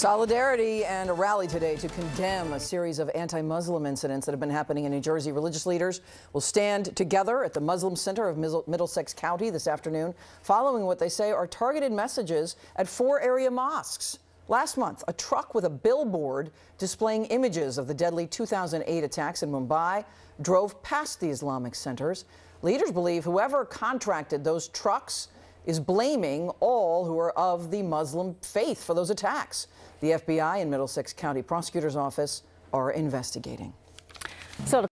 Solidarity and a rally today to condemn a series of anti-Muslim incidents that have been happening in New Jersey. Religious leaders will stand together at the Muslim Center of Middlesex County this afternoon, following what they say are targeted messages at four area mosques. Last month, a truck with a billboard displaying images of the deadly 2008 attacks in Mumbai drove past the Islamic centers. Leaders believe whoever contracted those trucks is blaming all who are of the Muslim faith for those attacks. The FBI and Middlesex County Prosecutor's Office are investigating. So